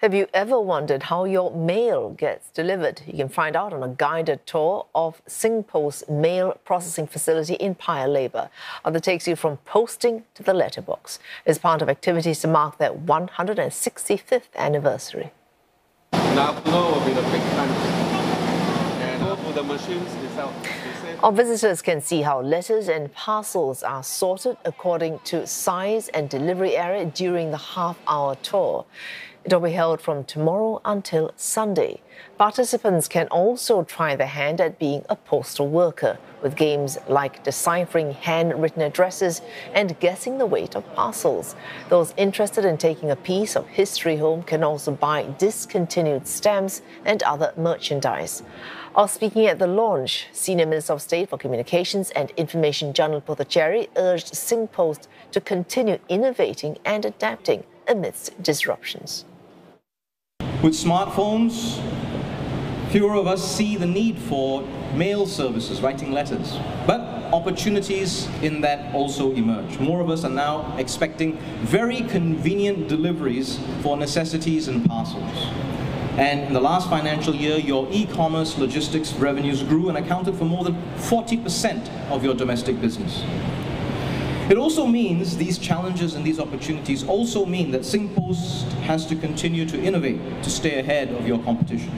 Have you ever wondered how your mail gets delivered? You can find out on a guided tour of SingPost's mail processing facility in Paya Lebar that takes you from posting to the letterbox as part of activities to mark their 165th anniversary. Now will be the big. And the machines. Our visitors can see how letters and parcels are sorted according to size and delivery area during the half hour tour. It will be held from tomorrow until Sunday. Participants can also try their hand at being a postal worker with games like deciphering handwritten addresses and guessing the weight of parcels. Those interested in taking a piece of history home can also buy discontinued stamps and other merchandise. While speaking at the launch, Senior Minister of State for Communications and Information Janil Puthucheary urged SingPost to continue innovating and adapting amidst disruptions. With smartphones, fewer of us see the need for mail services, writing letters. But opportunities in that also emerge. More of us are now expecting very convenient deliveries for necessities and parcels. And in the last financial year, your e-commerce logistics revenues grew and accounted for more than 40% of your domestic business. It also means these challenges and these opportunities also mean that SingPost has to continue to innovate to stay ahead of your competition.